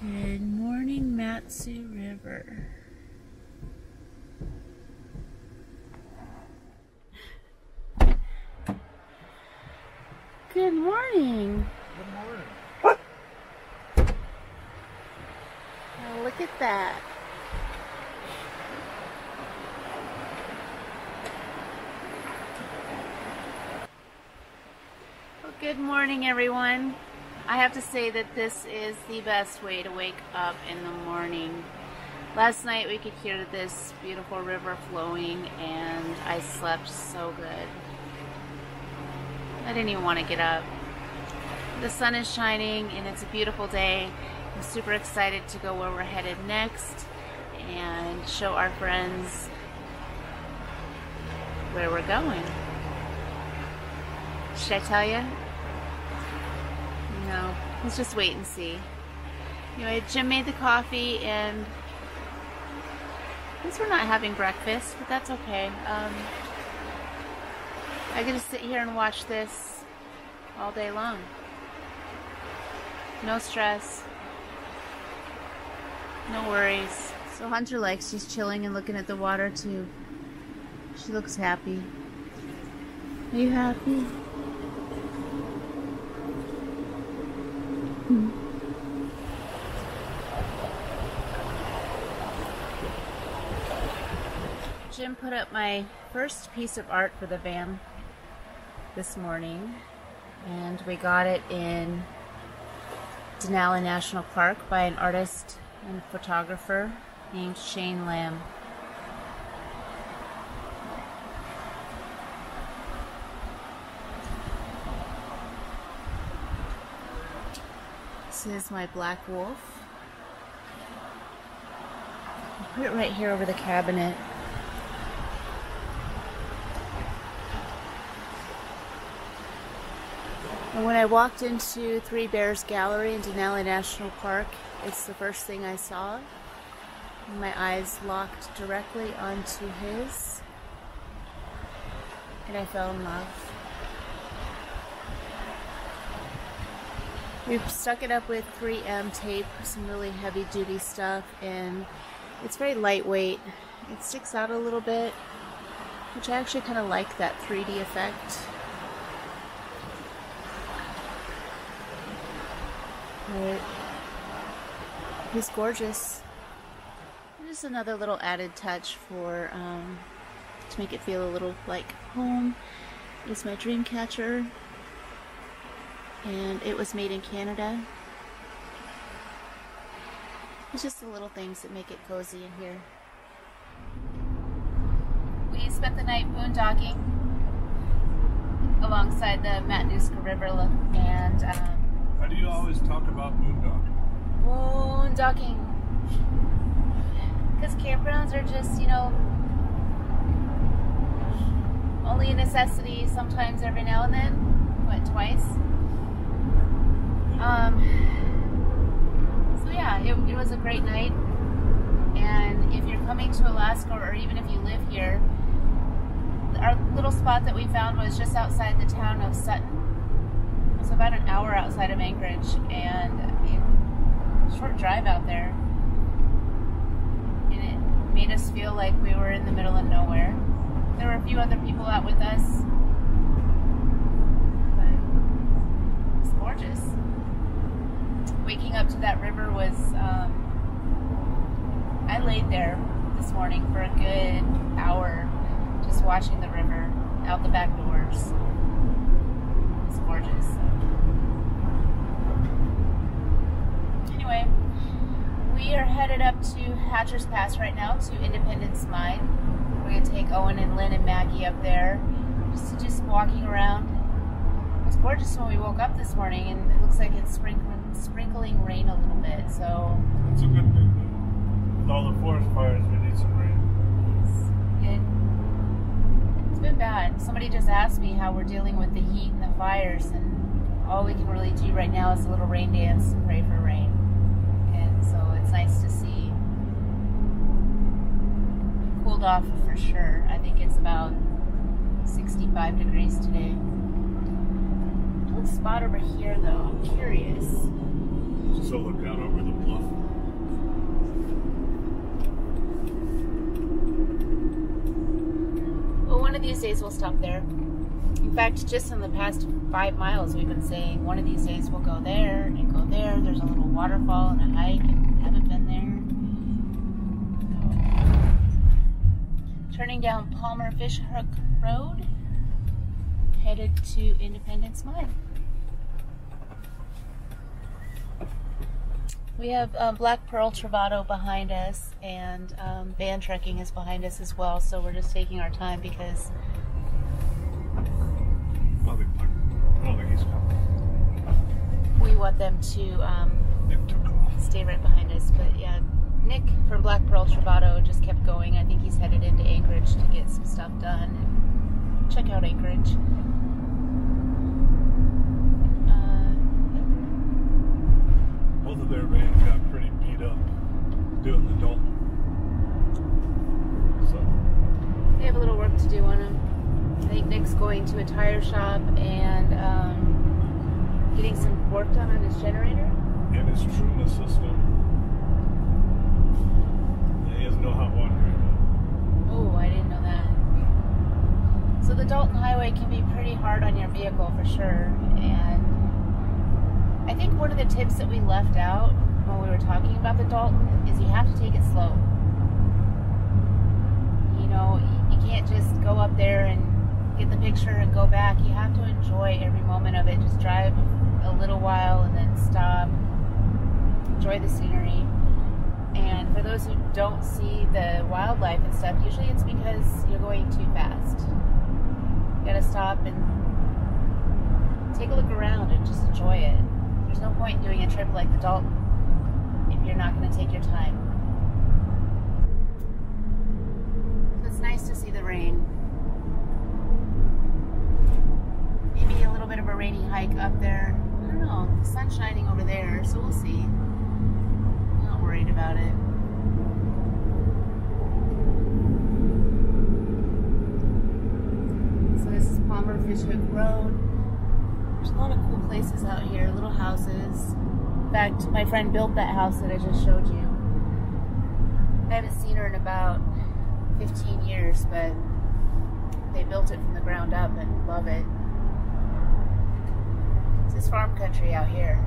Good morning, Matsu River. Good morning. Good morning. Oh, look at that. Well, good morning, everyone. I have to say that this is the best way to wake up in the morning. Last night we could hear this beautiful river flowing and I slept so good. I didn't even want to get up. The sun is shining and it's a beautiful day. I'm super excited to go where we're headed next and show our friends where we're going. Should I tell you? No, let's just wait and see. Anyway, Jim made the coffee and I guess we're not having breakfast, but that's okay. Um, I get to sit here and watch this all day long. No stress. No worries. So Hunter likes just chilling and looking at the water too. She looks happy. Are you happy? Jim put up my first piece of art for the van this morning and we got it in Denali National Park by an artist and photographer named Shane Lamb. This is my black wolf. I'll put it right here over the cabinet. And when I walked into Three Bears Gallery in Denali National Park, it's the first thing I saw. My eyes locked directly onto his, and I fell in love. We've stuck it up with 3M tape, some really heavy duty stuff, and it's very lightweight. It sticks out a little bit, which I actually kind of like that 3D effect. But he's gorgeous. Just another little added touch for um, to make it feel a little like home. Is my dream catcher, and it was made in Canada. It's just the little things that make it cozy in here. We spent the night boondocking alongside the Matanuska River, and. Um, Why do you always talk about boondocking? boondocking. Because campgrounds are just, you know, only a necessity sometimes every now and then. What, twice? Um, so yeah, it, it was a great night. And if you're coming to Alaska or even if you live here, our little spot that we found was just outside the town of Sutton. It's about an hour outside of Anchorage and a short drive out there. And it made us feel like we were in the middle of nowhere. There were a few other people out with us. But it's gorgeous. Waking up to that river was, um, I laid there this morning for a good hour just watching the river out the back doors. It's gorgeous. Anyway, we are headed up to Hatcher's Pass right now to Independence Mine. We're going to take Owen and Lynn and Maggie up there just just walking around. Gorgeous when we woke up this morning and it looks like it's sprinkling, sprinkling rain a little bit. So It's a good thing. though. With all the forest fires, we need some rain. it, it's been bad. Somebody just asked me how we're dealing with the heat and the fires, and all we can really do right now is a little rain dance and pray for rain. And so it's nice to see. Cooled off for sure. I think it's about 65 degrees today. Little spot over here though. I'm curious. So look out over the bluff. Well, one of these days we'll stop there. In fact, just in the past five miles, we've been saying one of these days we'll go there and go there. There's a little waterfall and a hike, and haven't been there. So, turning down Palmer Fish Hook Road, headed to Independence Mine. We have um, Black Pearl Travado behind us, and um, van trekking is behind us as well. So we're just taking our time because I don't think, I don't think he's coming. we want them to um, Nick took off. stay right behind us. But yeah, Nick from Black Pearl Travado just kept going. I think he's headed into Anchorage to get some stuff done and check out Anchorage. Both of their vans got pretty beat up doing the Dalton. So, they have a little work to do on them. I think Nick's going to a tire shop and um, getting some work done on his generator. and his Truma system. And he has no hot water right now. Oh, I didn't know that. So the Dalton Highway can be pretty hard on your vehicle for sure. And one of the tips that we left out when we were talking about the Dalton is you have to take it slow. You know, you can't just go up there and get the picture and go back. You have to enjoy every moment of it. Just drive a little while and then stop. Enjoy the scenery. And for those who don't see the wildlife and stuff, usually it's because you're going too fast. You gotta stop and take a look around and just enjoy it. There's no point in doing a trip like the Dalton if you're not gonna take your time. So it's nice to see the rain. Maybe a little bit of a rainy hike up there. I don't know. The sun's shining over there, so we'll see. I'm not worried about it. So this is Palmer Fish Hook Road. There's a lot of cool places out here, little houses. In fact, my friend built that house that I just showed you. I haven't seen her in about 15 years, but they built it from the ground up and love it. Is farm country out here.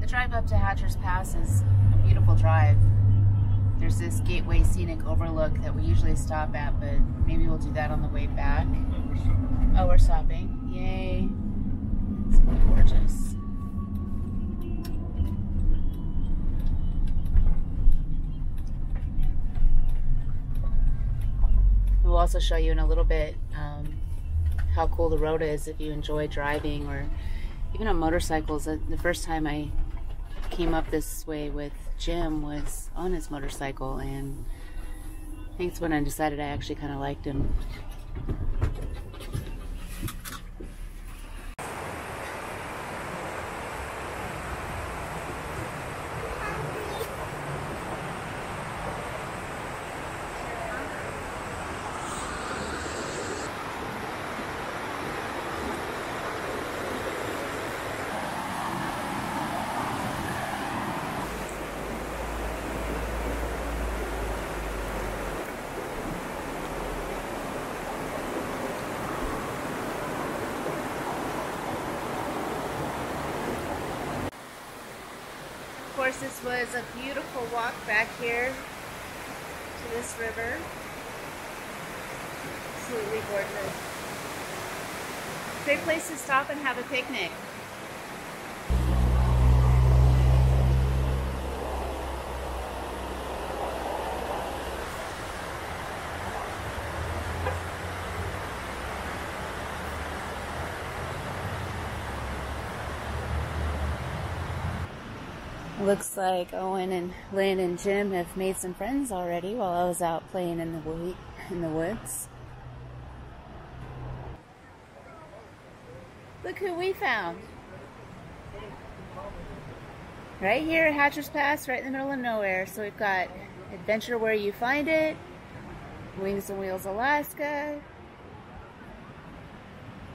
The drive up to Hatcher's Pass is a beautiful drive. There's this gateway scenic overlook that we usually stop at, but maybe we'll do that on the way back. Oh, we're stopping. Yay. It's gorgeous. We'll also show you in a little bit um, how cool the road is if you enjoy driving or even on motorcycles. The the first time I came up this way with Jim was on his motorcycle, and I think it's when I decided I actually kind of liked him. This was a beautiful walk back here to this river. Absolutely gorgeous. Great place to stop and have a picnic. Looks like Owen and Lynn and Jim have made some friends already while I was out playing in the in the woods. Look who we found. Right here at Hatcher's Pass, right in the middle of nowhere. So we've got Adventure where you find it. Wings and Wheels Alaska.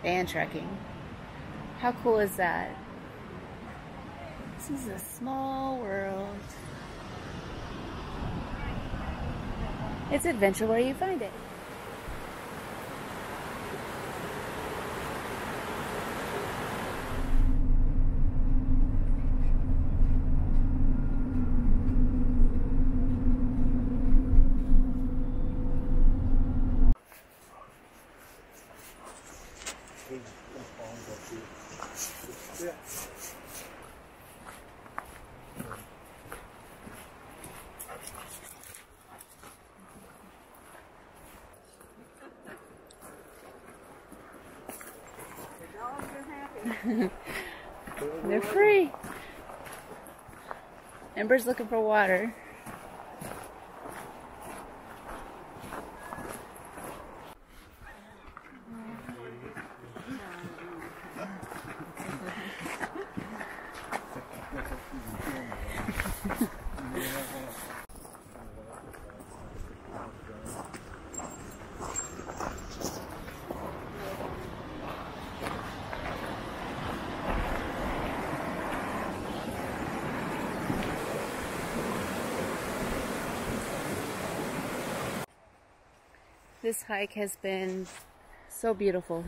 Van trekking. How cool is that? This is a small world. It's adventure where you find it. They're Ember's looking for water. This hike has been so beautiful.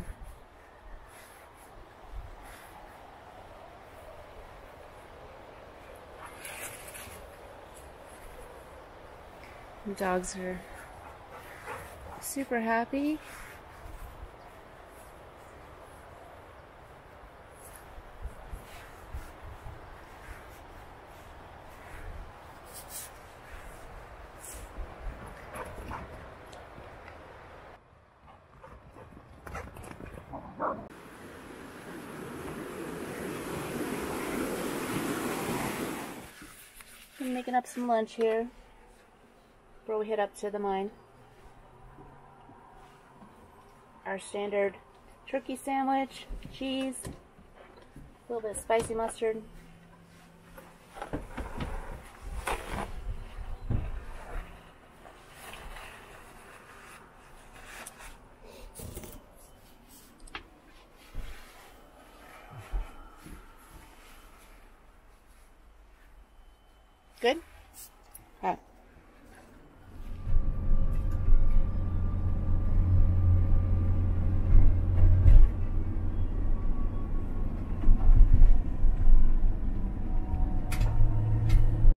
The dogs are super happy. Making up some lunch here before we head up to the mine. Our standard turkey sandwich, cheese, a little bit of spicy mustard.